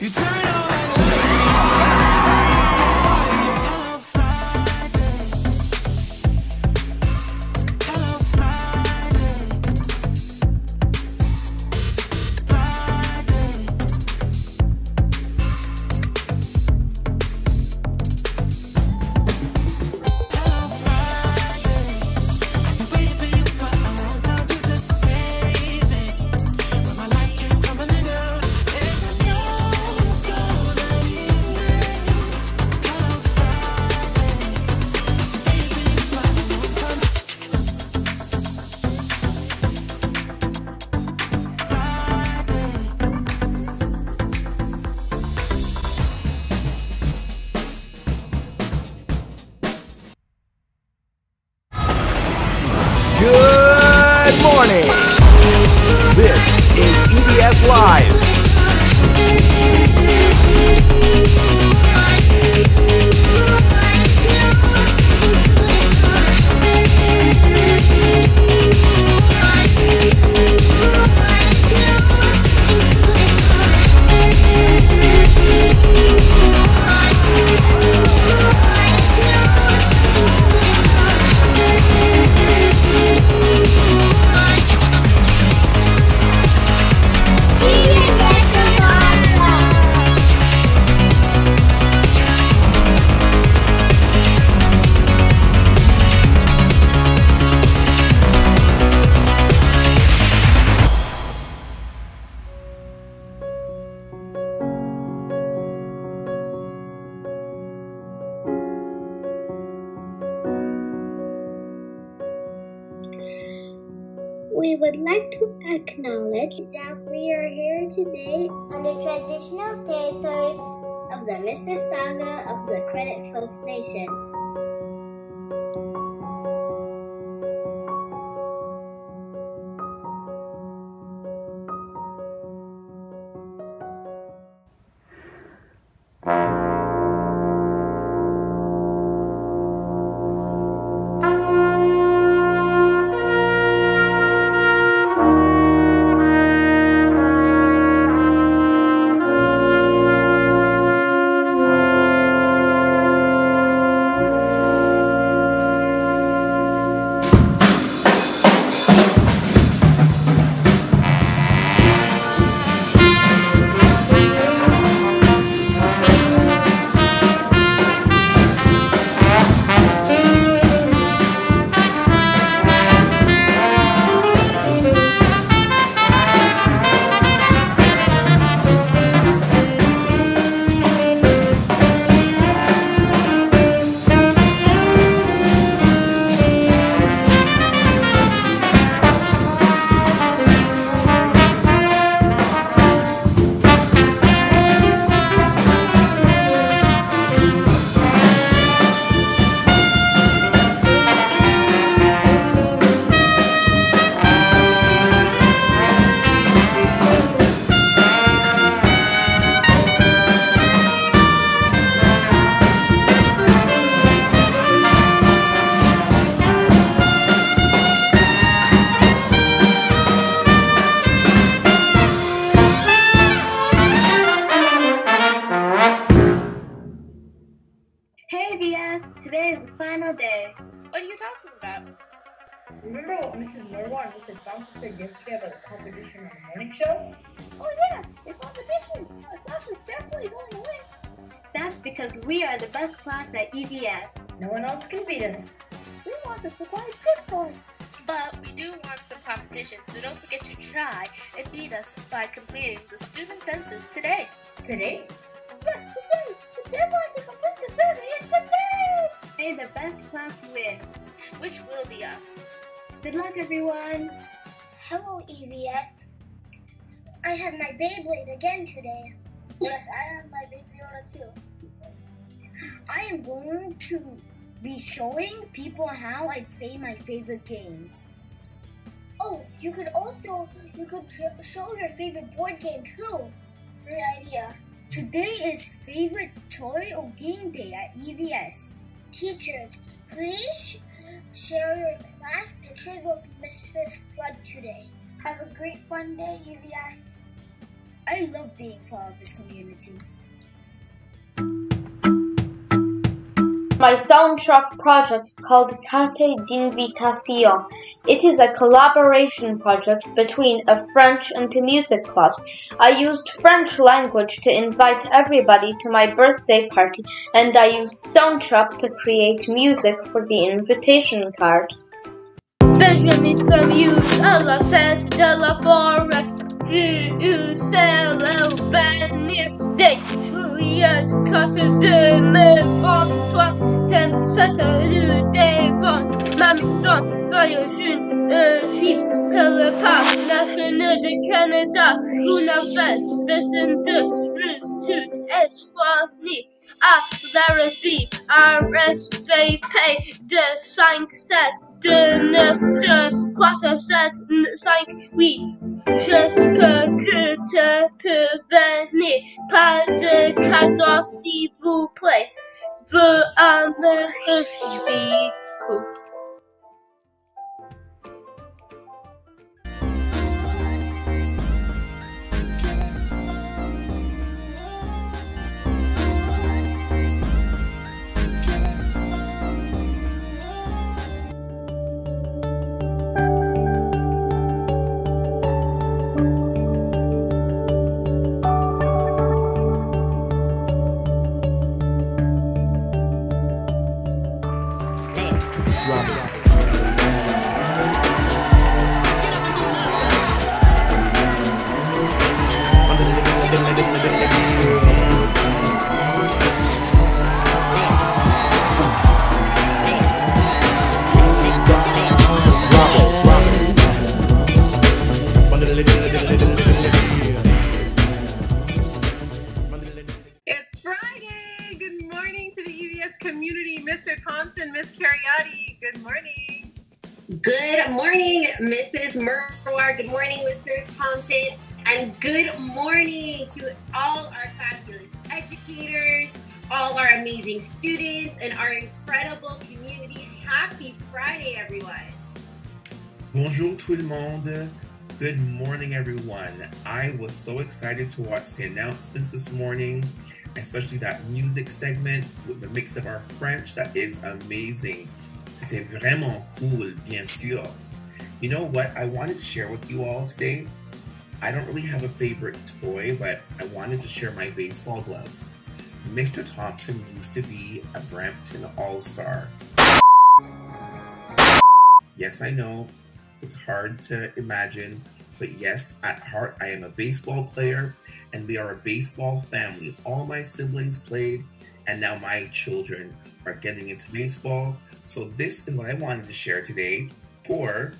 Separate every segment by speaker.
Speaker 1: You turn on
Speaker 2: We would like to acknowledge that we are here today on the traditional territory of the Mississauga of the Credit First Nation.
Speaker 3: Hey VS, today is the final day.
Speaker 4: What are you talking about?
Speaker 5: Remember what Mrs. Murwar and Mr. Thompson said yesterday about the competition on the morning show?
Speaker 3: Oh yeah, it's competition. Our class is definitely going to win. That's because we are the best class at EVS.
Speaker 5: No one else can beat us.
Speaker 3: We want the surprise gift card.
Speaker 4: But we do want some competition, so don't forget to try and beat us by completing the student census today.
Speaker 5: Today?
Speaker 3: Yes, today. The deadline to complete the survey is today. May the best class win.
Speaker 4: Which will be us.
Speaker 3: Good luck, everyone.
Speaker 2: Hello, EVS. I have my Beyblade again today.
Speaker 3: Yes, I have my baby Yoda too.
Speaker 2: I am going to be showing people how I play my favorite games. Oh, you could also you could show your favorite board game too.
Speaker 3: Great idea.
Speaker 2: Today is favorite toy or game day at EVS. Teachers, please share your class pictures of Mrs. Flood today.
Speaker 3: Have a great fun day, EVS.
Speaker 2: I love being part of this community.
Speaker 6: My soundtrack project called Carte d'Invitation. It is a collaboration project between a French and a music class. I used French language to invite everybody to my birthday party and I used Soundtrap to create music for the invitation card. Benjamin s'amuse à la fête de la forêt. Tu sais le Juliette, quand de mes toi t'aimes des ventes. Mamie donne voyage un chips que le Canada. Vous à la. RSVP de 5, 7, 2, 9, 2, 4, 7, 5, 8. J'espère que tu peux venir. Pas de cadeau s'il vous plaît. Veux Amérique.
Speaker 7: It's morning,
Speaker 8: Mrs. Murwar. Good morning, Mr. Thompson. And good morning to all our fabulous educators, all our amazing students, and our incredible community. Happy Friday, everyone.
Speaker 9: Bonjour tout le monde. Good morning, everyone. I was so excited to watch the announcements this morning, especially that music segment with the mix of our French. That is amazing. C'était vraiment cool, bien sûr. You know what I wanted to share with you all today? I don't really have a favorite toy, but I wanted to share my baseball glove. Mr. Thompson used to be a Brampton All Star. Yes, I know it's hard to imagine, but yes, at heart, I am a baseball player and we are a baseball family. All my siblings played, and now my children are getting into baseball. So, this is what I wanted to share today for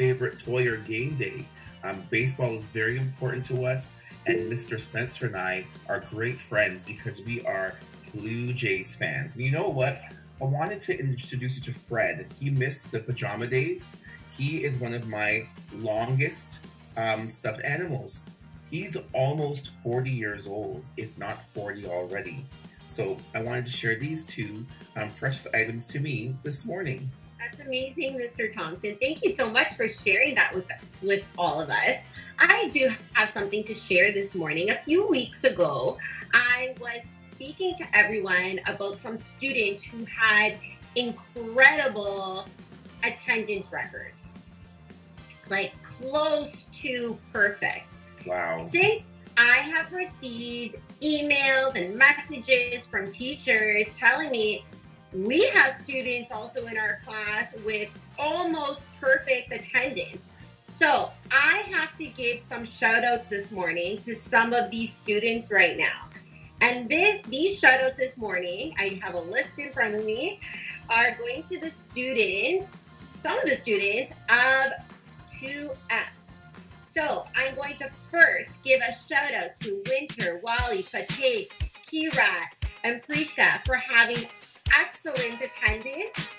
Speaker 9: favorite toy or game day. Um, baseball is very important to us, and Mr. Spencer and I are great friends because we are Blue Jays fans. And you know what? I wanted to introduce you to Fred. He missed the pajama days. He is one of my longest um, stuffed animals. He's almost 40 years old, if not 40 already. So I wanted to share these two um, precious items to me this morning.
Speaker 8: That's amazing, Mr. Thompson. Thank you so much for sharing that with with all of us. I do have something to share this morning. A few weeks ago, I was speaking to everyone about some students who had incredible attendance records, like close to perfect.
Speaker 9: Wow.
Speaker 8: Since I have received emails and messages from teachers telling me we have students also in our class with almost perfect attendance. So I have to give some shout outs this morning to some of these students right now. And this these shout outs this morning, I have a list in front of me, are going to the students, some of the students of 2F. So I'm going to first give a shout out to Winter, Wally, Fateh, Kirat, and Prisha for having excellent attendance.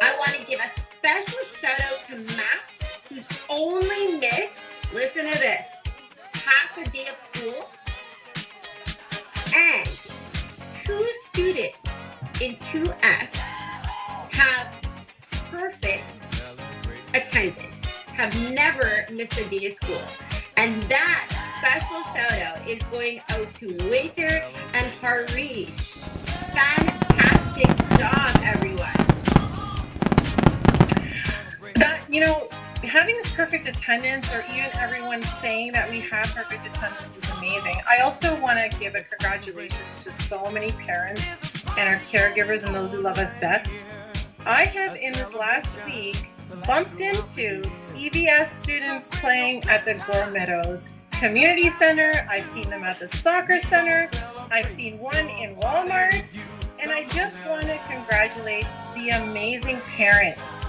Speaker 8: I want to give a special shout out to Max, who's only missed, listen to this, half a day of school. And two students in 2F have perfect attendance, have never missed a day of school. And that special shout out is going out to Winter and Harish. Fantastic job, everyone.
Speaker 7: That you know, having perfect attendance, or even everyone saying that we have perfect attendance, is amazing. I also want to give a congratulations to so many parents and our caregivers and those who love us best. I have in this last week bumped into EVS students playing at the Gore Meadows Community Center. I've seen them at the soccer center. I've seen one in Walmart. And I just want to congratulate the amazing parents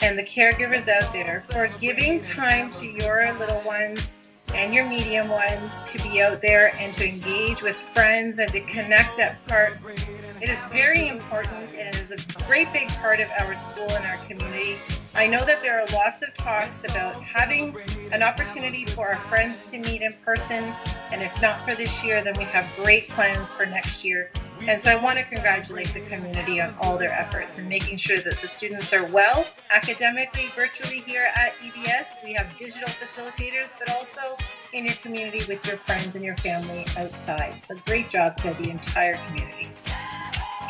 Speaker 7: and the caregivers out there for giving time to your little ones and your medium ones to be out there and to engage with friends and to connect at parks. It is very important and it is a great big part of our school and our community. I know that there are lots of talks about having an opportunity for our friends to meet in person, and if not for this year, then we have great plans for next year. And so I want to congratulate the community on all their efforts and making sure that the students are well academically, virtually here at EVS. We have digital facilitators, but also in your community with your friends and your family outside. So great job to the entire community.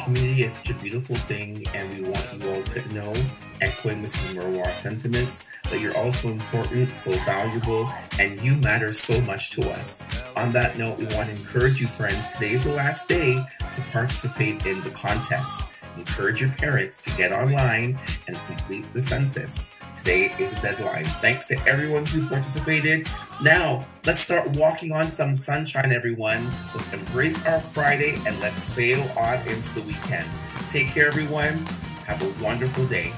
Speaker 9: Community is such a beautiful thing, and we want you all to know, echoing Mrs. Murwar's sentiments, that you're also important, so valuable, and you matter so much to us. On that note, we want to encourage you, friends, today is the last day to participate in the contest. Encourage your parents to get online and complete the census. Today is the deadline. Thanks to everyone who participated. Now, let's start walking on some sunshine, everyone. Let's embrace our Friday and let's sail on into the weekend. Take care, everyone. Have a wonderful day.